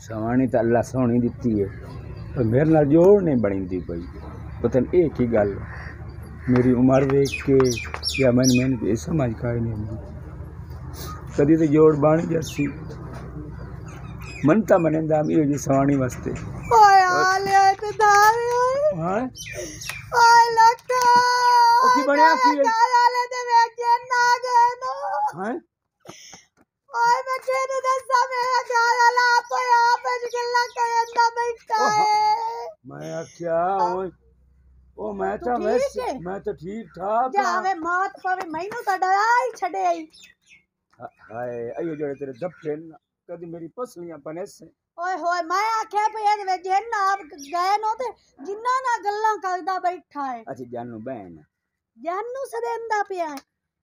ਸਵਾਣੀ ਤਾਂ ਅੱਲਾ ਸੋਹਣੀ ਦਿੱਤੀ ਹੈ ਪਰ ਮੇਰੇ ਨਾਲ ਜੋੜ ਨਹੀਂ ਬਣਦੀ ਪਈ ਪਤਾ ਨਹੀਂ ਇਹ ਕੀ ਗੱਲ ਮੇਰੀ ਉਮਰ ਵੇਖ ਕੇ ਜਾਂ ਮਨ ਮੈਨੂੰ ਇਹ ਸਮਝ ਕਾਇ ਨਹੀਂ ਆਉਂਦੀ ਕਦੀ ਤੇ ਜੋੜ ਬਣ ਜਰਸੀ ਮਨ ਤਾਂ ਮਨਿੰਦਾ ਵੀ ਜੀ ਸਵਾਣੀ ਵਾਸਤੇ ਓਏ मैं क्या ओए ओ तो मैं तो ठीक ठाक जावे हाँ। मात पावे मैनू तो डराई छड़े। आई हाय अयो जड़े तेरे दबके कदी मेरी पसलियाँ बने से। ओए होए मैं आखे पे ये वे जिन आप गए नो ते जिन्ना ना गल्ला करदा बैठा है। अच्छा जानू बहन। जानू सदेंदा पिया है।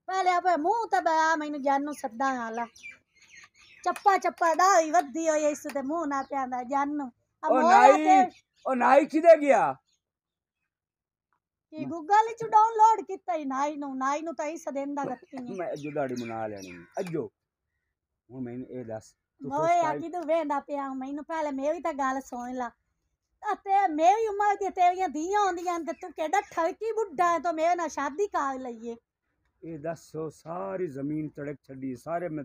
पहले आप मुँह ते बया मैनू जानू सदा आला। ચપ્પા ચપ્પા ડાવી વધી હોય એ સુધે મોં ના પ્યાંદા જાનનું ઓ નાઈ ઓ નાઈ કિદે ગયા ಈ ಗೂಗಲ್ ಚು ಡೌನ್ಲೋಡ್ ಕಿತ್ತ ಈ ನಾಯಿ ನಾವು ನಾಯಿ ನು ತೈ ಸದೆಂದ ಗತ್ತೀನಿ मैं जो दाढ़ी बना लेनी अज्जो हूं मैं ए दस ਓਏ ਆ। ਕਿਦੂ ਵੇਂਦਾ ਪਿਆ? ਮੈਨੂੰ ਪਹਿਲੇ ਮੈਂ ਵੀ ਤਾਂ ਗੱਲ ਸੁਣ ਲਾ। ਤੇ ਮੈਂ ਵੀ ਉਮਰ ਦੀ ਤੇਰੀਆਂ ਧੀਆਂ ਹੁੰਦੀਆਂ ਤੇ ਤੂੰ ਕਿਹੜਾ ਠਰਕੀ ਬੁੱਢਾ ਹੈ ਤੋ ਮੇਰੇ ਨਾਲ ਸ਼ਾਦੀ ਕਰ ਲਈਏ। ਇਹ ਦੱਸੋ ਸਾਰੀ ਜ਼ਮੀਨ ਤੜਕ ਛੱਡੀ ਸਾਰੇ ਮੈਂ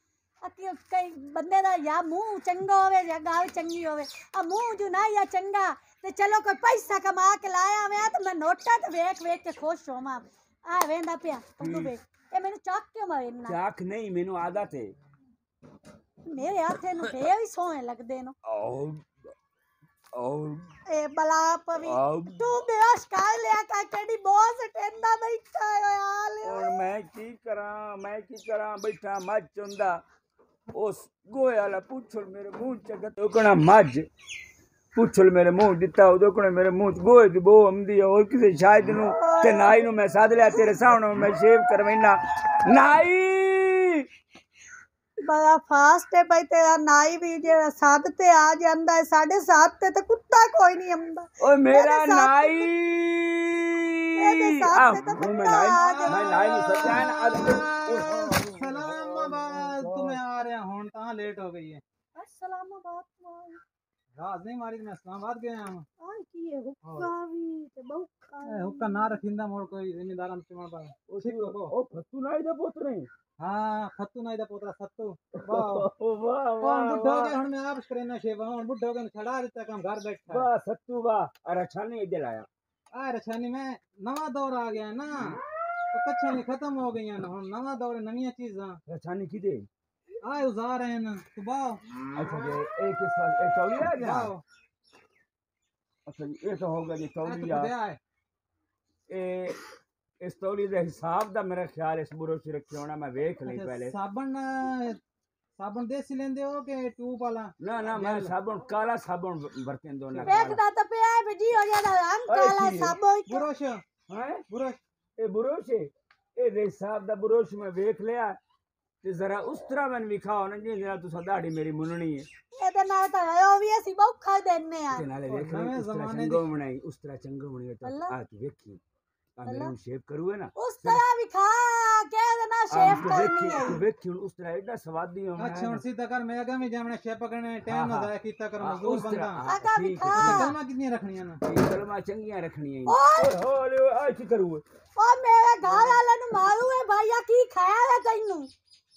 कई बंदे दा या मुँह चंगा होवे या गाल चंगी होवे आ मुँह जो ना या चंगा ते चलो कोई पैसा कमा के लाया मैं तो मैं नोटा तो वेख वेख के खुश होवा। आ वेंदा पिया पंगू बे हम्म। ए मेनू चाक क्यों मारे ना चाक नहीं मेनू आदत है मेरे हाथ नु बे भी सोए लगदे नो। और ए बला पवी तू मेरा शिकार लिया का केडी बॉस टेंदा बैठा है यार और मैं की करा मैं की करा बैठा मत चुंदा। उस गोहे वाला पुछल मेरे मुँह चकना मज पुछल मेरे मुँह दिता उदोकने मेरे मुँह गोहे की बो आमदी और किसी शायद नाई नु मैं साध लिया तेरे सामने मैं शेव करवाना नाई! बड़ा फास्ट है भाई तेरा नाई भी सात ते आ जांदा है साढ़े सात ते तो कुत्ता कोई नहीं आंदा ओ मेरा नाई! मैं नाई मैं नाई सच्चा है आ रहे हैं। हूँ कहाँ लेट हो गई है? राज नहीं मारी इस्लामाबाद गए हम हुक्का ना मोड़ कोई जिम्मेदार नाई पोत हाँ, नाई घर बैठा। नवा दौर आ गया ना। तो खत्म हो गई नवा दौर नवी चीजा। छानी I was out in football. I took it. It is it to you now. अच्छा ये तो होगा जी सऊदी यार ए इस तौली दे हिसाब दा मेरा ख्याल इस बुरो से रखे होना मैं देख ले पहले साबन साबन देसी लेंदे हो के ट्यूब वाला ना ना मैं साबन काला साबन बरतन दो ना देखदा तो पे है बेटी हो गया हम काला साबन बुरोश हैं बुरोश ए बुरोश ए दे हिसाब दा बुरोश मैं देख लिया ਤੇ ਜ਼ਰਾ ਉਸ ਤਰ੍ਹਾਂ ਮੈਨੂੰ ਵਿਖਾਓ ਨਾ ਜਿਹਦੇ ਨਾਲ ਤੁਸੀਂ ਦਾੜੀ ਮੇਰੀ ਮੁੰਨਣੀ ਹੈ ਇਹਦੇ ਨਾਲ ਤਾਂ ਆਇਓ ਵੀ ਅਸੀਂ ਬੌਖਾ ਦੇਨੇ ਆ ਤੇ ਨਾਲੇ ਵੇਖਣਾ ਉਸ ਤਰ੍ਹਾਂ ਚੰਗੋ ਬਣਾਈ ਉਸ ਤਰ੍ਹਾਂ ਚੰਗੋ ਬਣੀ ਤਾਂ ਆ ਕੇ ਵੇਖੀ ਆ ਮੈਨੂੰ ਸ਼ੇਪ ਕਰੂ ਹੈ ਨਾ ਉਸ ਤਰ੍ਹਾਂ ਵਿਖਾ ਕੇ ਇਹਦੇ ਨਾਲ ਸ਼ੇਪ ਕਰਨੀ ਹੈ ਵੇਖੀ ਹੁਣ ਉਸ ਤਰ੍ਹਾਂ ਐਡਾ ਸਵਾਦੀ ਹੋਣਾ ਅੱਛਾ ਹੁਣ ਸਿੱਧਾ ਕਰ ਮੈਂ ਅਗਾ ਵੀ ਜਾਵਣਾ ਸ਼ੇਪ ਕਰਨੇ ਟਾਈਮ ਨਾ ਜ਼ਾਇਆ ਕੀਤਾ ਕਰ ਮਜ਼ਦੂਰ ਬੰਦਾ ਆਗਾ ਵਿਖਾ ਕਲਮਾ ਕਿੰਨੀਆਂ ਰੱਖਣੀਆਂ ਨਾ ਕਲਮਾ ਚੰਗੀਆਂ ਰੱਖਣੀਆਂ ਓਏ ਹੋਲੇ ਆ ਕੀ ਕਰੂ ਓ ਮੇਰੇ ਘਰ ਵਾਲੇ ਨੂੰ ਮਾਰੂ ਏ ਭਾਈਆ ਕੀ ਖਾਇਆ ਤੈਨੂੰ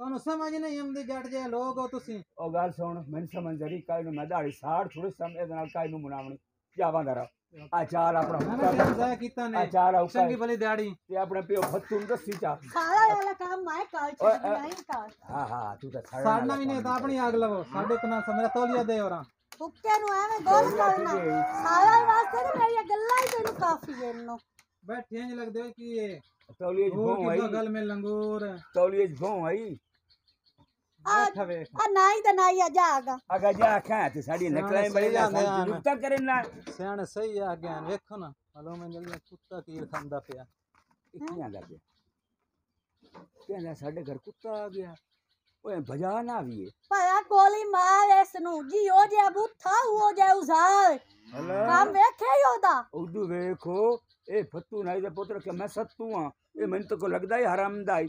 ਤੁਹਾਨੂੰ ਸਮਝ ਨਹੀਂ ਆਉਂਦੀ ਜੱਟ ਜੇ ਲੋਕ ਹੋ ਤੁਸੀਂ ਉਹ ਗੱਲ ਸੁਣ ਮੈਨੂੰ ਸਮਝ ਜਰੀ ਕੱਲ ਨੂੰ ਮੈਂ ਦਾੜੀ ਸਾੜ ਥੋੜੀ ਸਮ ਇਹਦੇ ਨਾਲ ਕੱਲ ਨੂੰ ਮਨਾਵਣੀ ਜਾਵਾਂ ਦਰਾ ਆਚਾਰ ਆਪਣਾ ਮੈਂ ਜ਼ਾਇਆ ਕੀਤਾ ਨੇ ਆਚਾਰ ਆਉ ਚੰਗੀ ਭਲੀ ਦਾੜੀ ਤੇ ਆਪਣੇ ਪਿਓ ਫੱਤੂ ਨੂੰ ਦੱਸੀ ਚਾ ਸਾਰਾ ਵਾਲਾ ਕੰਮ ਮੈਂ ਕਾਲ ਚ ਨਹੀਂ ਕਰ ਹਾਂ ਹਾਂ ਤੂੰ ਤਾਂ ਸਾੜਨਾ ਵੀ ਨਹੀਂ ਤਾਂ ਆਪਣੀ ਆਗ ਲਵੋ ਸਾਡੇ ਤਨਾ ਸਮਰਾ ਤੋਲੀਆ ਦੇ ਹੋਰਾਂ ਫੁੱਕੇ ਨੂੰ ਐਵੇਂ ਗੋਲ ਕਰਨਾ ਸਾਰਾ ਵਾਸਤੇ ਤੇ ਮੇਰੀਆਂ ਗੱਲਾਂ ਹੀ ਤੈਨੂੰ ਕਾਫੀ ਇਹਨੋਂ ਬੈਠੇ ਇੰਜ ਲੱਗਦੇ ਕਿ ਇਹ ਤੌਲੀਏ ਭੋਂ ਆਈ ਗੱਲ ਮੇ ਲੰਗੂਰ ਤੌਲੀਏ ਭੋਂ ਆਈ मैं सत्तू हाँ ए तो को लगदा है हरामदाई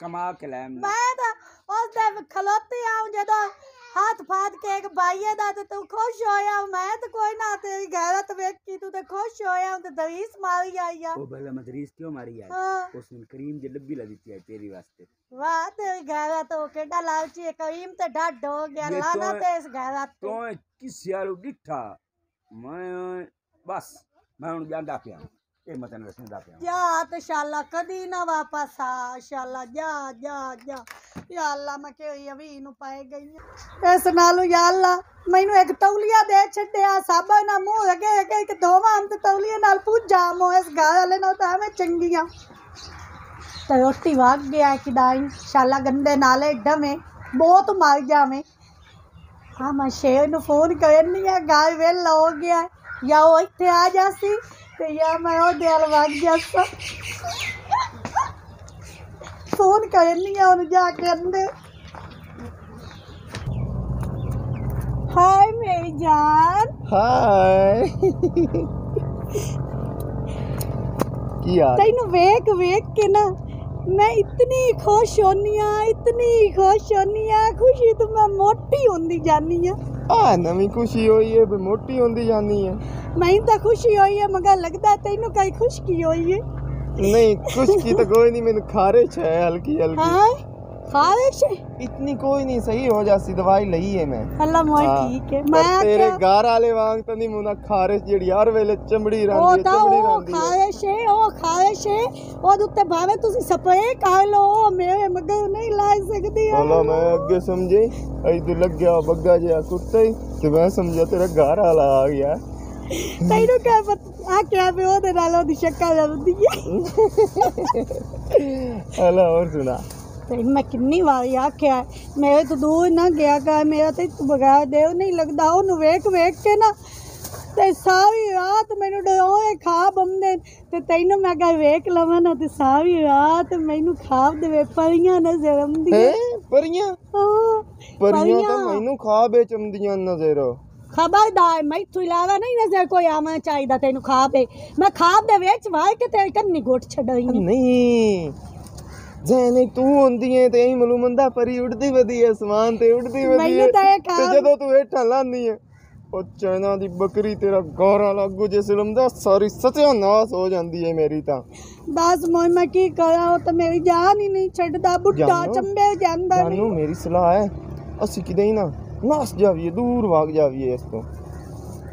ਕਮਾ ਕੇ ਲੈ ਮੈਂ ਤਾਂ ਉਸ ਦੇ ਖਲੋਤੀ ਆਉਂ ਜਦੋਂ ਹੱਥ ਫਾੜ ਕੇ ਇੱਕ ਭਾਈਏ ਦਾ ਤੇ ਤੂੰ ਖੁਸ਼ ਹੋਇਆ ਮੈਂ ਤਾਂ ਕੋਈ ਨਾ ਤੇਰੀ ਗੈਰਤ ਵੇਖੀ ਤੂੰ ਤੇ ਖੁਸ਼ ਹੋਇਆ ਤੇ ਦਰੀਸ ਮਾਰੀ ਆਈ ਆ ਉਹ ਬਲਾ ਮਦਰੀਸ ਕਿਉਂ ਮਾਰੀ ਆਈ ਉਸ ਨੂੰ ਕਰੀਮ ਜੇ ਲੱਭੀ ਲਾ ਦਿੱਤੀ ਹੈ ਤੇਰੀ ਵਾਸਤੇ ਵਾਹ ਤੇਰੀ ਗੈਰਤ ਉਹ ਕਿੱਡਾ ਲਾਲਚੀ ਕਰੀਮ ਤੇ ਡੱਡ ਹੋ ਗਿਆ ਲਾਨਾ ਤੇ ਇਸ ਗੈਰਤ ਤੋਂ ਕਿਸ ਯਾਰੋ ਡਿੱਠਾ ਮੈਂ ਬਸ ਮੈਂ ਹੁਣ ਜਾਂਦਾ ਪਿਆ ਚੰਗੀਆਂ। ਤੇ ਰੋਟੀ ਵਾਗ ਗਿਆ ਕਿ ਦਾਈ, ਸ਼ਾਲਾ ਗੰਦੇ ਨਾਲ ਡਵੇਂ, ਬਹੁਤ ਮਰ ਜਾਵੇਂ। ਹਾਂ, ਮੈਂ ਸ਼ੇਰ ਨੂੰ ਫੋਨ ਕਰਨੀ ਆ, ਗਾਲ ਵੇਲ ਹੋ ਗਿਆ। ਜਾਂ ਉਹ ਇੱਥੇ ਆ ਜਾਸੀ ਤੇ ਜਾਂ ਮੈਂ ਉਹ ਦਿਲ ਵਗ ਜਾਸਾ ਫੋਨ ਕਰਨੀ ਆ ਉਹਨੂੰ ਜਾ ਕੇ ਅੰਦਰ ਹਾਏ ਮੇਰੀ ਜਾਨ ਹਾਏ ਕੀ ਹਾਲ ਤੈਨੂੰ ਵੇਖ ਵੇਖ ਕੇ ਨਾ ਮੈਂ ਇਤਨੀ ਖੁਸ਼ ਹੋਨੀ ਆ ਇਤਨੀ ਖੁਸ਼ ਹੋਨੀ ਆ ਖੁਸ਼ੀ ਤੋਂ ਮੈਂ ਮੋਟੀ ਹੁੰਦੀ ਜਾਨੀ ਆ ਆ ਨਵੀਂ ਖੁਸ਼ੀ ਹੋਈ ਏ ਵੀ ਮੋਟੀ ਹੁੰਦੀ ਜਾਨੀ ਹੈ ਮੈਨੂੰ ਤਾਂ ਖੁਸ਼ੀ ਹੋਈ ਹੈ ਮਗਰ ਲੱਗਦਾ ਤੈਨੂੰ ਕਈ ਖੁਸ਼ਕੀ ਹੋਈ ਹੈ ਨਹੀਂ ਖੁਸ਼ਕੀ ਤਾਂ ਕੋਈ ਨਹੀਂ ਮੈਨੂੰ ਖਾਰਿਸ਼ ਹੈ ਹਲਕੀ ਹਲਕੀ ਹਾਂ ਖਾਰਿਸ਼ ਇਤਨੀ ਕੋਈ ਨਹੀਂ ਸਹੀ ਹੋ ਜਾਸੀ ਦਵਾਈ ਲਈ ਹੈ ਮੈਂ ਅੱਲਾ ਮੋਈ ਹਾਂ, ਠੀਕ ਹੈ ਪਰ ਮੈਂ ਤੇਰੇ ਆਖਿਆ ਘਰ ਵਾਲੇ ਵਾਂਗ ਤਾਂ ਨਹੀਂ ਮੁੰਨਾ ਖਾਰਿਸ਼ ਜਿਹੜੀ ਹਰ ਵੇਲੇ ਚਮੜੀ ਉਹ ਰਹਿੰਦੀ ਹੈ ਤਾਂ ਚਮੜੀ ਉਹ ਰਹਿੰਦੀ ਹੈ ਖਾਰਿਸ਼ ਹੈ ਉਹ ਖਾਰਿਸ਼ ਹੈ ਉਹਦੇ ਉੱਤੇ ਭਾਵੇਂ ਤੁਸੀਂ ਸਪਰੇ ਕਰ ਲਓ ਉਹ ਮੇਰੇ ਮਗਰ ਨਹੀਂ ਲਾ ਸਕਦੀ ਹੈ ਬੋਲਾ ਮੈਂ ਅੱਗੇ ਸਮਝੇ ਅਈ ਤੂੰ ਲੱਗਿਆ ਬੱਗਾ ਜਿਹਾ ਕੁੱਤਾ ਹੀ ਤੇ ਮੈਂ ਸਮਝਿਆ ਤੇਰਾ ਘਰ ਵਾਲਾ ਆ ਗਿਆ ਤੈਨੂੰ ਕਹਿ ਪਤਾ ਆ ਕਿਆ ਵੀ ਉਹਦੇ ਨਾਲ ਉਹਦੀ ਸ਼ੱਕਾ ਲੱਗਦੀ ਹੈ ਹਲਾ ਹੋਰ ਸੁਣਾ। ਤੇ ਮੈਂ ਕਿੰਨੀ ਵਾਰੀ ਆਖਿਆ ਮੇਰੇ ਤੋਂ ਦੂਰ ਨਾ ਗਿਆ ਕਰ ਮੇਰਾ ਤੇ ਤੂੰ ਬਗੈਰ ਦੇਵ ਨਹੀਂ ਲੱਗਦਾ ਉਹਨੂੰ ਵੇਖ ਵੇਖ ਕੇ ਨਾ ਤੇ ਸਾਰੀ ਰਾਤ ਮੈਨੂੰ ਡਰਾਉਣੇ ਖਾਬ ਆਉਂਦੇ ਤੇ ਤੈਨੂੰ ਮੈਂ ਕਿਹਾ ਵੇਖ ਲਵਾਂ ਨਾ ਤੇ ਸਾਰੀ ਰਾਤ ਮੈਨੂੰ ਖਾਬ ਦੇ ਵੇ ਪਰੀਆਂ ਨਜ਼ਰ ਆਉਂਦੀਆਂ। ਹੈ? ਪਰੀਆਂ? ਆਹ, ਪਰੀਆਂ ਤਾਂ ਮੈਨੂੰ ਖਾਬੇ ਚਮਦੀਆਂ ਨਜ਼ਰ। ਖਬਰਦਾਰ ਮੈਥੋਂ ਇਲਾਵਾ ਨਹੀਂ ਨਜ਼ਰ ਕੋਈ ਆਉਣਾ ਚਾਹੀਦਾ ਤੈਨੂੰ ਖਾਬੇ ਮੈਂ ਖਾਬ ਦੇ ਵਿੱਚ ਵਾਹ ਕੇ ਤੇਰੀ ਕੰਨੀ ਗੋਟ ਛਡਾਈ ਨਹੀਂ। ਜੈਨੇ ਤੂੰ ਹੁੰਦੀ ਏ ਤੇ ਐਂ ਮਲੂਮੰਦਾ ਪਰੀ ਉੱਡਦੀ ਵਧੀ ਅਸਮਾਨ ਤੇ ਉੱਡਦੀ ਵਧੀ ਮੈਨੂੰ ਤਾਂ ਇਹ ਤੇ ਖਾਬ ਜਦੋਂ ਤੂੰ ਹੇਠਾਂ ਲਾਂਦੀ ਏ ਉਹ ਚੈਨਾ ਦੀ ਬੱਕਰੀ ਤੇਰਾ ਗੋਰਾ ਲੱਗੂ ਜੇ ਸਿਲਮਦਾ ਸਾਰੀ ਸਤਿਆਨਾਸ਼ ਹੋ ਜਾਂਦੀ ਏ ਮੇਰੀ ਤਾਂ। ਦੱਸ ਮੋਈ ਮੈਂ ਕੀ ਕਰਾਂ? ਉਹ ਤਾਂ ਮੇਰੀ ਜਾਨ ਹੀ ਨਹੀਂ ਛੱਡਦਾ ਬੁੱਢਾ ਚੰਬੇ ਜਾਂਦਾ ਨਹੀਂ ਜਾਨੂ ਮੇਰੀ ਸਲਾਹ ਹੈ ਅਸੀਂ ਕਿਤੇ ਹੀ ਨਾ ਨਾਸ ਜਾਵੀਏ ਦੂਰ ਭਾਗ ਜਾਵੀਏ ਇਸ ਤੋਂ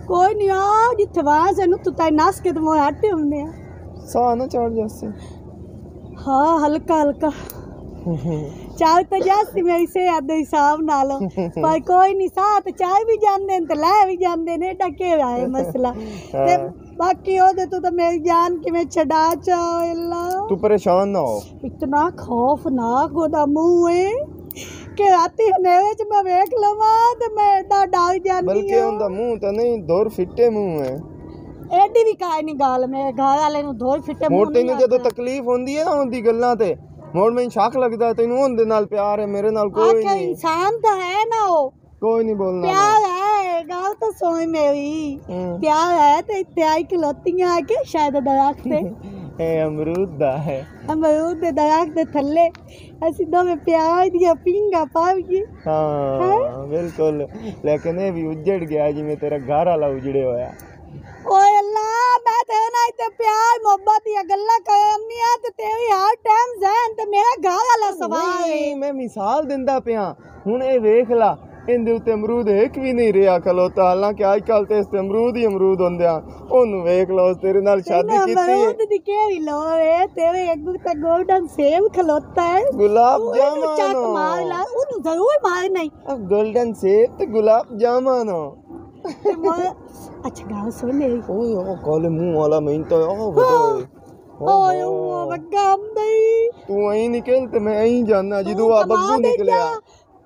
ਕੋਈ ਨਹੀਂ ਆ ਜਿੱਥੇ ਵਾਸ ਇਹਨੂੰ ਤੂੰ ਤਾਂ ਨਸ ਕੇ ਤੇ ਮੋਏ ਹੱਟੇ ਹੁੰਦੇ ਆ ਸਾਹ ਨਾ ਚੜ ਜਾਸੇ ਹਾਂ ਹਲਕਾ ਹਲਕਾ ਚਾਹ ਤਾਂ ਜਾਸੀ ਮੇਰੀ ਸਿਹਤ ਦੇ ਹਿਸਾਬ ਨਾਲ ਪਰ ਕੋਈ ਨਹੀਂ ਸਾਹ ਤੇ ਚਾਹ ਵੀ ਜਾਂਦੇ ਨੇ ਤੇ ਲੈ ਵੀ ਜਾਂਦੇ ਨੇ ਏਡਾ ਕੀ ਹੈ ਮਸਲਾ ਤੇ ਬਾਕੀ ਉਹਦੇ ਤੋਂ ਤਾਂ ਮੇਰੀ ਜਾਨ ਕਿਵੇਂ ਛਡਾ ਚਾ ਅੱਲਾ ਤੂੰ ਪਰੇਸ਼ਾਨ ਨਾ ਹੋ ਇਤਨਾ ਖੌਫਨਾਕ ਉਹਦਾ ਮੂੰਹ ਏ ਕਿ ਰਾਤੀ ਹਨੇਰੇ ਚ ਮੈਂ ਵੇਖ ਲਵਾਂ ਤੇ ਮੈਂ ਏਡਾ ਡਰ ਜਾਂਦੀ ਬਲਕਿ ਆ ਉਹਦਾ ਮੂੰਹ ਤਾਂ ਨਹੀਂ ਦੌਰ ਫਿੱਟੇ ਮੂੰਹ ਹੈ ਐਡੀ ਵੀ ਕਾਇ ਨਹੀਂ ਗੱਲ ਮੇਰੇ ਘਰ ਵਾਲੇ ਨੂੰ ਧੋਈ ਫਿੱਟੇ ਮੂੰਹ ਮੋੜ ਨਹੀਂ ਤੈਨੂੰ ਜਦੋਂ ਤਕਲੀਫ ਹੁੰਦੀ ਹੈ ਨਾ ਉਹਦੀ ਗੱਲਾਂ ਤੇ ਮੋੜ ਮੈਨੂੰ ਸ਼ੱਕ ਲੱਗਦਾ ਤੈਨੂੰ ਉਹਦੇ ਨਾਲ ਪਿਆਰ ਹੈ ਮੇਰੇ ਨਾਲ ਕੋਈ ਆਖਿਰ ਨਹੀਂ ਇਨਸਾਨ ਤਾਂ ਹੈ ਨਾ ਉਹ ਕੋਈ ਨਹੀਂ ਬੋਲਣਾ ਪਿਆਰ ਹੈ ਗੱਲ ਤਾਂ ਸੋਈ ਮੇਰੀ ਹੂੰ। ਪਿਆਰ ਹੈ ਤੇ ਇੱਥੇ ਆਈ ਖਲੋਤੀਆਂ ਆ ਕੇ ਸ਼ਾਇਦ ਦਰਖਤ ਤੇ ਇਹ ਅਮਰੂਦ ਦਾ ਹੈ ਅਮਰੂਦ ਦੇ ਦਰਖਤ ਦੇ ਥੱਲੇ ਅਸੀਂ ਦੋਵੇਂ ਪਿਆਰ ਦੀਆਂ ਪਿੰਗਾ ਪਾਵੀਏ ਹਾਂ ਬਿਲਕੁਲ ਲੇਕਿਨ ਇਹ ਵੀ ਉੱਜੜ ਗਿਆ ਜਿਵੇਂ ਤੇਰਾ ਘਰ ਵਾਲਾ ਉਜੜੇ ਹੋਇਆ ਓਏ ਅੱਲਾ ਮੈਂ ਤੇ ਨਾ ਇੱਥੇ ਪਿਆਰ ਮੁਹੱਬਤ ਦੀਆਂ ਗੱਲਾਂ ਕਰਨੀ ਆ ਤੇ ਤੇਰੀ ਹਰ ਟਾਈਮ ਜ਼ਹਿਨ ਤੇ ਮੇਰਾ ਘਰ ਵਾਲਾ ਸਵਾਲ ਹੈ ਨਹੀਂ ਮੈਂ ਮਿਸਾਲ ਦਿੰਦਾ ਪਿਆ ਹੁਣ ਇਹ ਵੇਖ ਲਾ इन अमरूद एक भी नहीं रहा खलोता हालाँकि अजकल तो इस अमरूद ही अमरूद आंदा ओन वेख लो तेरे शादी गोल्डन सेब तो गुलाब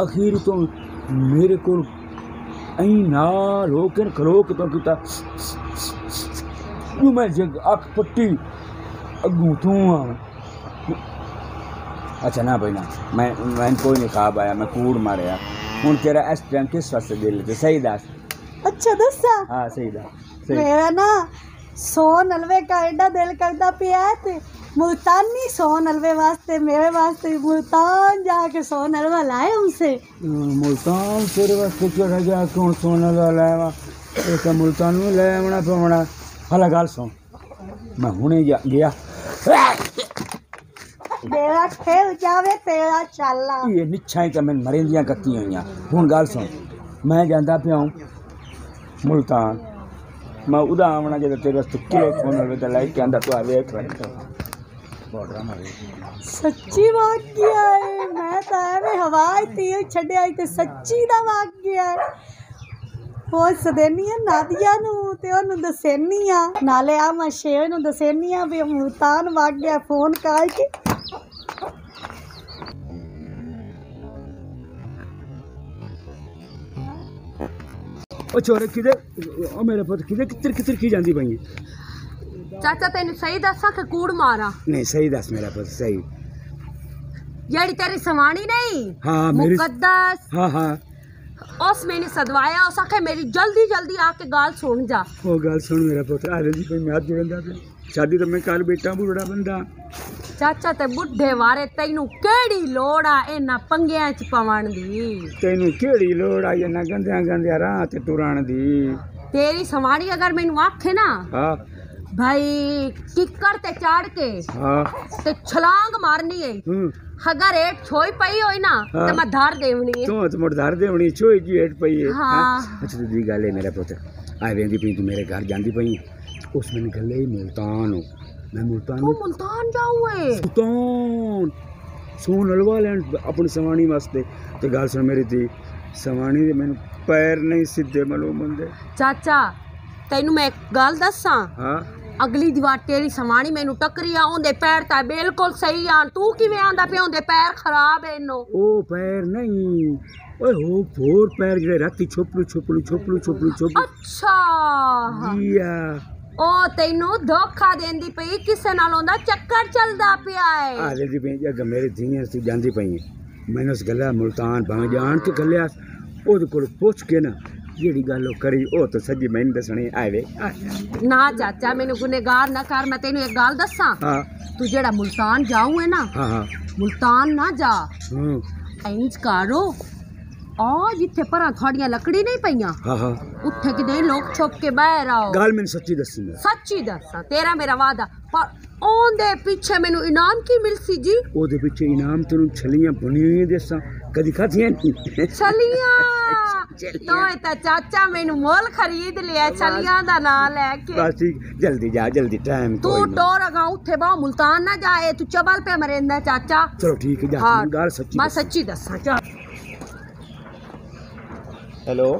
अखीर तो मेरे को लोकन खरोक तो किता। मैं जग अख पट्टी अगू तू हाँ। अच्छा ना भाई ना मैं मैं कोई नहीं खा पाया मैं कूड़ मारे हूँ तेरा इस टाइम किस वास्ते दिल सही दस। अच्छा दसा हाँ सही दस मेरा ना ਸਹੀ ਦੱਸ ਅੱਛਾ ਦੱਸਾਂ ਹਾਂ ਸਹੀ ਦੱਸ ਸਹੀ ਮੇਰਾ ਨਾ ਸੌ ਨਲਵੇ ਦਾ ਐਡਾ ਦਿਲ ਕਰਦਾ ਪਿਆ ਹੈ ਤੇ ਮੁਲਤਾਨੀ ਸੌ ਨਲਵੇ ਵਾਸਤੇ ਮੇਰੇ ਵਾਸਤੇ ਮੁਲਤਾਨ ਜਾ ਕੇ ਸੌ ਨਲਵਾ ਲਾਏ ਉਨਸੇ मुल्तान तेरे वास्ते क्यों रह गया कौन सोने वाला है वहाँ एक मुल्तान में ले आना पवना हला गाल सुन मैं हुने जा गया ਮੇਰਾ ਖੇਲ ਜਾਵੇ ਤੇਰਾ ਚਾਲਾ ये निच्छाई तो मैंने मरेंदियां कत्ती हुई हूँ गाल सुन मैं जाता पिया हूँ मुल्तान మా ఉదాహరణకి తెలియదు తుక్కిలో కొనలు లైక్ అందరూ అవే ట్రై ਸੱਚੀ ਵਾਕਿਆ ਏ ਮੈਂ ਤਾਂ ਐਵੇਂ ਹਵਾ 'ਚ ਤੀਰ ਛੱਡਿਆ ਸੀ ਤੇ ਸੱਚੀ ਦਾ ਵਾਕਿਆ ਏ। ਉਹ ਸਦੇਨੀ ਆ ਨਾਦੀਆ ਨੂੰ ਤੇ ਉਹਨੂੰ ਦੱਸੇਨੀ ਆ ਨਾਲੇ ਆ ਮੈਂ ਸ਼ੇਰ ਨੂੰ ਦੱਸੇਨੀ ਆ ਵੀ ਮੁਲਤਾਨ ਵਾਕਿਆ ਫੋਨ ਕਰਕੇ ओ छोरे किधर ओ मेरे पुत किधर कितर कितर की जाती पई है? ਚਾਚਾ ਤੈਨੂੰ ਸਹੀ ਦੱਸਾਂ ਕਿ ਕੂੜ ਮਾਰਾਂ नहीं सही दस मेरा पुत सही ਜਿਹੜੀ ਤੇਰੀ ਸਵਾਣੀ ਨਹੀਂ हाँ मेरी ਮੁਕੱਦਸ हाँ हाँ ਉਸ ਮੈਨੇ ਸਦਵਾਇਆ ਉਸ ਆਖੇ ਮੇਰੀ ਜਲਦੀ ਜਲਦੀ ਆ ਕੇ ਗੱਲ ਸੁਣ ਜਾ ਉਹ ਗੱਲ ਸੁਣ ਮੇਰਾ ਪੁੱਤ ਆ ਜੀ ਕੋਈ ਮੈਂ ਹੱਥ ਜੋੜਦਾ ਤਾਂ ਮੈਂ ਕਰ ਬੇਟਾ ਬੁੜਾ ਬੰਦਾ। ਚਾਚਾ ਤੇ ਬੁੱਢੇ ਵਾਰੇ ਤੈਨੂੰ ਕਿਹੜੀ ਲੋੜ ਆ ਇਹਨਾਂ ਪੰਗਿਆਂ 'ਚ ਪਵਣ ਦੀ? ਤੈਨੂੰ ਕਿਹੜੀ ਲੋੜ ਆ ਇਹਨਾਂ ਗੰਦਿਆਂ ਗੰਦਿਆਂ ਰਾਹ ਤੇ ਦੀ? ਤੇਰੀ ਸਵਾਣੀ ਅਗਰ ਮੈਨੂੰ ਆਖੇ ਨਾ ਹਾਂ। ਭਾਈ ਕਿੱਕਰ ਤੇ ਚਾੜ ਕੇ ਹਾਂ। ਤੇ ਛਲਾਂਗ ਮਾਰਨੀ ਏ। ਹੂੰ। ਅਗਰ ਏਟ ਛੋਈ ਪਈ ਹੋਈ ਨਾ। ਤੇ ਮੈਂ ਧਾਰ ਦੇਵਣੀ ਏ। ਤੂੰ ਤੇ ਮੁਰਦਾਰ ਦੇਵਣੀ ਛੋਈ ਜੀ ਹੇਠ ਪਈ ਹੈ ਹਾਂ। ਅੱਛਾ ਦੀ ਗੱਲ ਹੈ ਮੇਰਾ ਪੁੱਤ। ਆ ਵੇਂਦੀ ਪਈ ਤੂੰ ਮੇਰੇ ਘਰ ਜਾਂਦੀ ਪਈ। ਮੈਨੂੰ ਗੱਲੇ ਹੀ ਮੁਲਤਾਨ ਹੋ। ਮੈਂ ਮੁਲਤਾਨ ਤੂੰ ਮੁਲਤਾਨ ਜਾਊਏ ਸੁਲਤਾਨ ਸੋਨ ਹਲਵਾ ਲੈਣ ਆਪਣੀ ਸਵਾਣੀ ਵਾਸਤੇ। ਤੇ ਗੱਲ ਸੁਣ ਮੇਰੀ ਦੀ ਸਵਾਣੀ ਦੇ ਮੈਨੂੰ ਪੈਰ ਨਹੀਂ ਸਿੱਧੇ ਮਲੂਮ ਹੁੰਦੇ। ਚਾਚਾ ਤੈਨੂੰ ਮੈਂ ਇੱਕ ਗੱਲ ਦੱਸਾਂ? ਹਾਂ। ਅਗਲੀ ਦੀਵਾਰ ਤੇਰੀ ਸਮਾਣੀ ਮੈਨੂੰ ਟੱਕਰੀ ਆ ਉਹਦੇ ਪੈਰ ਤਾਂ ਬਿਲਕੁਲ ਸਹੀ ਆ। ਤੂੰ ਕਿਵੇਂ ਆਂਦਾ ਪਿਆ ਉਹਦੇ ਪੈਰ ਖਰਾਬ ਐ ਇਹਨੂੰ ਉਹ ਪੈਰ ਨਹੀਂ। ਓਏ ਹੋ ਹੋਰ ਪੈਰ ਜਿਹੜੇ ਰਾਤੀ ਛੋਪਲੂ ਛੋਪਲੂ ਛੋਪਲੂ ਛੋਪਲੂ ਛੋਪਲੂ। ਅੱਛਾ। ਜੀਆ। ਉਹ ਤੈਨੂੰ ਧੋਖਾ ਦੇਂਦੀ ਪਈ ਕਿਸੇ ਨਾਲ ਉਹਦਾ ਚੱਕਰ ਚੱਲਦਾ ਪਿਆ ਆ ਏ ਦੇ ਦੀ ਪਈ ਜਗ ਮੇਰੇ ਧੀਆਂ ਸੀ ਜਾਂਦੀ ਪਈ ਹੈ। ਮੈਨੂੰ ਉਸ ਗੱਲਾਂ ਮੁਲਤਾਨ ਭਾਵੇਂ ਜਾਣ ਕੇ ਗੱਲਿਆ ਉਹਦੇ ਕੋਲ ਪੁੱਛ ਕੇ ਨਾ ਜਿਹੜੀ ਗੱਲ ਉਹ ਕਰੀ ਉਹ ਤਾਂ ਸੱਜੀ ਮੈਨੂੰ ਦੱਸਣੀ ਆਵੇ ਨਾ ਚਾਚਾ ਮੈਨੂੰ ਗੁਨੇਗਾਰ ਨਾ ਕਰ ਮੈਂ ਤੈਨੂੰ ਇੱਕ ਗੱਲ ਦੱਸਾਂ। ਹਾਂ। ਤੂੰ ਜਿਹੜਾ ਮੁਲਤਾਨ ਜਾਊ ਹੈ ਨਾ ਹਾਂ ਹਾਂ। ਮੁਲਤਾਨ ਨਾ ਜਾ। ਹਾਂ। ਇੰਜ ਕਰੋ ਆ ਜਿੱਥੇ ਪਰਾਂ ਤੁਹਾਡੀਆਂ ਲੱਕੜੀ ਨਹੀਂ ਪਈਆਂ। ਹਾਂ ਹਾਂ। ਉੱਥੇ ਕਿਤੇ ਲੋਕ ਛੁਪ ਕੇ ਬਾਹਰ ਆਓ ਗੱਲ ਮੈਨੂੰ ਸੱਚੀ ਦੱਸੀ ਮੈਂ ਸੱਚੀ ਦੱਸਾਂ ਤੇਰਾ ਮੇਰਾ ਵਾਦਾ ਪਰ ਉਹਦੇ ਪਿੱਛੇ ਮੈਨੂੰ ਇਨਾਮ ਕੀ ਮਿਲ ਸੀ ਜੀ? ਉਹਦੇ ਪਿੱਛੇ ਇਨਾਮ ਤੈਨੂੰ ਛਲੀਆਂ ਬੁਣੀ ਹੋਈਆਂ ਦੇਸਾਂ। ਕਦੀ ਖਾਧੀਆਂ ਨਹੀਂ। ਛਲੀਆਂ। ਤੋਏ ਤਾਂ ਚਾਚਾ ਮੈਨੂੰ ਮੁੱਲ ਖਰੀਦ ਲਿਆ ਛਲੀਆਂ ਦਾ ਨਾਂ ਲੈ ਕੇ। ਬਸ ਠੀਕ ਜਲਦੀ ਜਾ ਜਲਦੀ ਟਾਈਮ ਤੂੰ ਟੋਰ ਅਗਾ ਉੱਥੇ ਬਾ ਮੁਲਤਾਨ ਨਾ ਜਾਏ। ਤੂੰ ਚਬਲ ਪੇ ਮਰੇਂਦਾ ਚਾਚਾ। ਚਲੋ ਠੀਕ ਜਾ ਗੱਲ ਸੱਚੀ ਮੈਂ ਸੱਚੀ ਦੱਸਾਂ ਚਾ ਹੈਲੋ।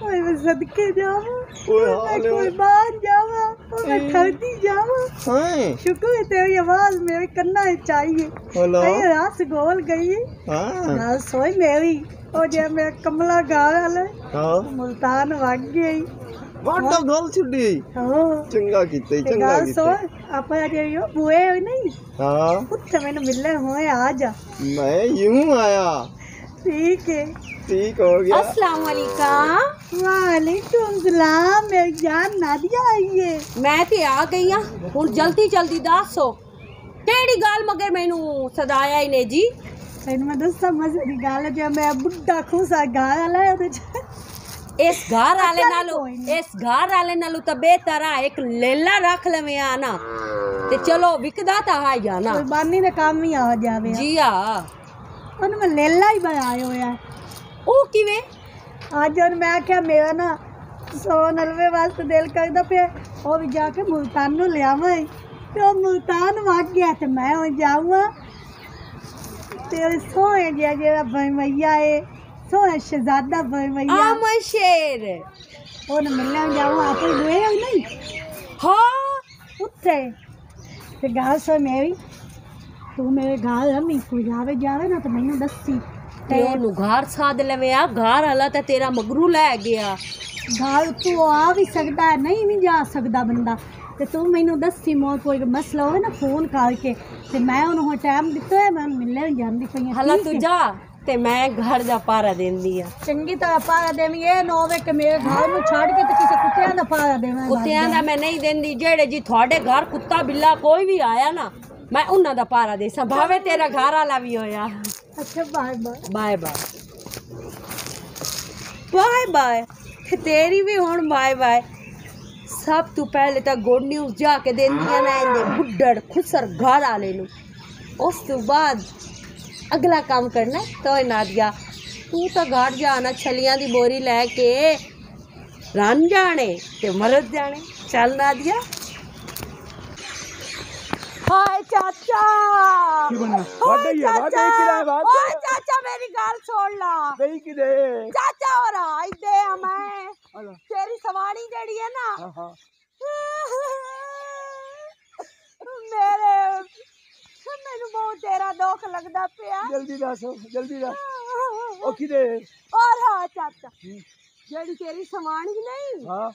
ਓਏ ਮੈਂ ਸਦਕੇ ਜਾਵਾਂ। ਓਏ ਹਾਲੇ ਕੋਈ ਬਾਹਰ ਜਾਵਾਂ ਓਏ ਮੈਂ ਠਰਦੀ ਜਾਵਾਂ। ਹਾਂ। ਸ਼ੁਕਰ ਹੈ ਤੇਰੀ ਆਵਾਜ਼ ਮੇਰੇ ਕੰਨਾਂ ਵਿੱਚ ਆਈ ਹੈ ਹੈਲੋ। ਇਹ ਰਾਤ ਗੋਲ ਗਈ ਹੈ ਹਾਂ। ਨਾਲ ਸੋਈ ਮੇਰੀ। ਉਹ ਜੇ ਮੈਂ ਕਮਲਾ ਗਾ ਵਾਲਾ ਹਾਂ। ਮੁਲਤਾਨ ਵਗ ਗਈ। ਵਾਟਾ ਗੱਲ ਛੁੱਡੀ ਹੋ। ਚੰਗਾ ਕੀਤਾ ਚੰਗਾ ਗੱਲ ਕੀਤਾ। ਸੋਈ ਆਪਾਂ ਜੇ ਉਹ ਬੂਏ ਹੋਏ ਨਹੀਂ? ਹਾਂ। ਉੱਥੇ ਮੈਨੂੰ ਮਿਲਣੇ ਹੋਏ ਆ ਜਾ। ਮੈਂ यूं ਆਇਆ। ਠੀਕ ਹੈ ਠੀਕ ਹੋ ਗਿਆ अस्सलाम वालेकुम वालेकुम सलाम मेरी जान नादिया आई है ਮੈਂ ਤੇ ਆ ਗਈ ਆ ਹੁਣ ਜਲਦੀ ਜਲਦੀ ਦੱਸੋ ਕਿਹੜੀ ਗੱਲ ਮਗਰ ਮੈਨੂੰ ਸਦਾਇਆ ਹੀ ਨੇ ਜੀ ਤੈਨੂੰ ਮੈਂ ਦੱਸਾਂ ਮਜ਼ੇ ਦੀ ਗੱਲ ਜੇ ਮੈਂ ਬੁੱਢਾ ਖੂਸਾ ਗਾ ਵਾਲਾ ਉਹਦੇ ਚ ਇਸ ਘਰ ਵਾਲੇ ਚੱਲ ਨਾਲੋਂ ਕੋਈ ਨੀ। ਇਸ ਘਰ ਵਾਲੇ ਨਾਲੋਂ ਤਾਂ ਬਿਹਤਰ ਆ ਇੱਕ ਲੇਲਾ ਰੱਖ ਲਵੇਂ ਆ ਨਾ ਤੇ ਚਲੋ ਵਿਕਦਾ ਤਾਂ ਆ ਜਾ ਨਾ ਕੁਰਬਾਨੀ ਦੇ ਕੰਮ ਹੀ ਆ ਜਾਵੇ ਜੀ ਆ ਉਹਨੂੰ ਮੈਂ ਲੇਲਾ ਹੀ ਬਣਾਇਆ ਹੋਇਆ ਉਹ ਕਿਵੇਂ ਅੱਜ ਉਹਨੂੰ ਮੈਂ ਆਖਿਆ ਮੇਰਾ ਨਾ ਸੌ ਨਲਵੇ ਵਾਸਤੇ ਦਿਲ ਕਰਦਾ ਪਿਆ ਉਹ ਵੀ ਜਾ ਕੇ ਮੁਲਤਾਨ ਨੂੰ ਲਿਆਵਾਂ ਹੀ। ਤੇ ਉਹ ਮੁਲਤਾਨ ਵਗ ਗਿਆ ਤੇ ਮੈਂ ਹੁਣ ਜਾਊਂਗਾ ਤੇ ਉਹ ਸੋਹਣੇ ਜਿਹਾ ਜਿਹੜਾ ਬਰਮਈਆ ਏ ਸੋਹਣਾ ਸ਼ਹਜ਼ਾਦਾ ਬਰਮਈਆ ਆ ਮੈਂ ਸ਼ੇਰ ਉਹਨੂੰ ਮਿਲਣ ਜਾਊਂ ਆਪੇ ਗਏ ਹੋ ਨਹੀਂ ਹਾਂ ਉੱਥੇ ਤੇ ਗੱਲ ਸੁਣ ਮੇਰੀ ਤੂੰ ਮੇਰੇ ਘਰ ਰਮੀ ਕੋਈ ਜਾਵੇ ਜਾਵੇ ਨਾ ਤਾਂ ਮੈਨੂੰ ਦੱਸੀ। ਤੇ ਉਹਨੂੰ ਘਰ ਸਾਧ ਲਵੇਂ ਆ ਘਰ ਵਾਲਾ ਤਾਂ ਤੇਰਾ ਮਗਰੂ ਲੈ ਗਿਆ। ਘਰ ਤੂੰ ਆ ਵੀ ਸਕਦਾ ਹੈ, ਨਹੀਂ ਵੀ ਜਾ ਸਕਦਾ ਬੰਦਾ। ਤੇ ਤੂੰ ਮੈਨੂੰ ਦੱਸੀ ਮੋਰ ਕੋਈ ਮਸਲਾ ਹੋਵੇ ਨਾ ਫੋਨ ਕਰਕੇ ਤੇ ਮੈਂ ਉਹਨੂੰ ਟਾਈਮ ਦਿੱਤਾ ਹੈ ਮੈਂ ਮਿਲਣ ਜਾਂਦੀ ਪਈ ਹਾਂ ਹਲਾ ਠੀਕ ਤੂੰ ਹੈ? ਜਾ ਤੇ ਮੈਂ ਘਰ ਦਾ ਪਾਰਾ ਦਿੰਦੀ ਆ। ਚੰਗੀ ਤਰ੍ਹਾਂ ਪਾਰਾ ਦੇਵੀਂ ਇਹ ਨਾ ਹੋਵੇ ਕਿ ਮੇਰੇ ਘਰ ਨੂੰ ਛੱਡ ਕੇ ਤੇ ਕਿਸੇ ਕੁੱਤਿਆਂ ਦਾ ਪਾਰਾ ਦੇਵਾਂ। ਕੁੱਤਿਆਂ ਦਾ ਮੈਂ ਨਹੀਂ ਦਿੰਦੀ ਜਿਹੜੇ ਜੀ ਤੁਹਾਡੇ ਘਰ ਕੁੱਤਾ ਬਿੱਲਾ ਕੋਈ ਵੀ ਆਇਆ ਨਾ ਮੈਂ ਉਹਨਾਂ ਦਾ ਪਾਰਾ ਦੇ ਭਾਵੇਂ ਤੇਰਾ ਘਰ ਵਾਲਾ ਵੀ ਹੋਇਆ। ਅੱਛਾ bye bye bye bye bye bye ਤੇਰੀ ਵੀ ਹੁਣ ਬਾਏ ਬਾਏ ਸਭ ਤੋਂ ਪਹਿਲੇ ਤਾਂ ਗੁੱਡ ਨਿਊਜ਼ ਜਾ ਕੇ ਦਿੰਦੀਆਂ ਨਾ ਇਹਦੇ ਬੁੱਢੜ ਖੁਸਰ ਘਰ ਵਾਲੇ ਨੂੰ। ਉਸ ਤੋਂ ਬਾਅਦ ਅਗਲਾ ਕੰਮ ਕਰਨਾ ਤੋਏ ਨਾਦੀਆ ਤੂੰ ਤਾਂ ਘਰ ਜਾਣਾ ਛਲੀਆਂ ਦੀ ਬੋਰੀ ਲੈ ਕੇ ਰਨ ਜਾਣੇ ਤੇ ਮਰਦ ਜਾਣੇ। ਚੱਲ ਨਾਦੀਆ। हाय चाचा। हाय चाचा। हाय चाचा मेरी गाल छोड़ ला। नहीं कि दे चाचा और आई दे हमें। तेरी सवारी जड़ी है ना। मेरे मेनू बहुत तेरा दोख लगदा पिया। जल्दी दस जल्दी दस। ओ किदे और हाँ चाचा। जड़ी तेरी सवारी नहीं हाँ।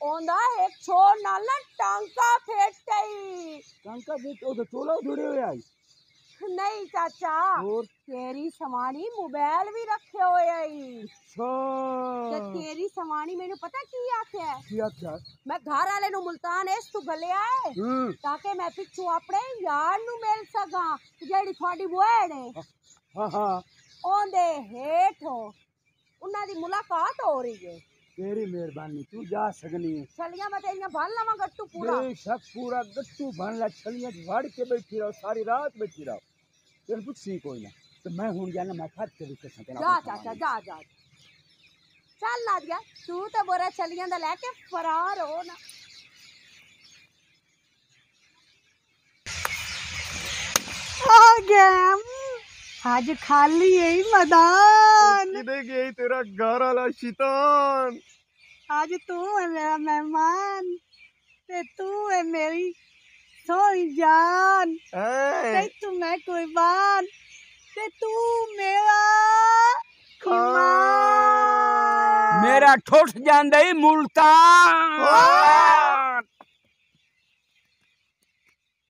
ओंदा एक छोर नाला टांका फेटई टांका फेट ओ तो चोला जुड़े हुए आई नहीं चाचा और तेरी समानी मोबाइल भी रखे हुए आई अच्छा तेरी समानी मेनू पता की आखे है की आखे मैं घर वाले नु मुल्तान है तू गले आए ताके मैं पिछू अपने यार नु मिल सका जेडी थोड़ी बहन है हाँ हाँ ओंदे हेठ हो उन्हां दी मुलाकात हो रही है तेरी मेहरबानी तू जा सकनी है। छलिया मैं इने भन लावा गट्टू पूरा। बेशक पूरा गट्टू भन ला छलिया भड़ के बैठी रहो सारी रात बैठी रहो। तेरे कुछ सी कोई ना तो मैं हूँ जाना मैं खाद के लिए सकना जा चाचा जा जा चल लाज गया तू तो बोरा छलिया दा लेके फरार हो ना। आ गया आज खाली यही मदान। यही तेरा घर वाला शीतान। आज तू है मेरा मेहमान तू है मेरी सोई जान। तू तो मैं कोई कुर्बान ते तू मेरा हाँ। मेरा ठोस जान दे मुल्तान। हाँ।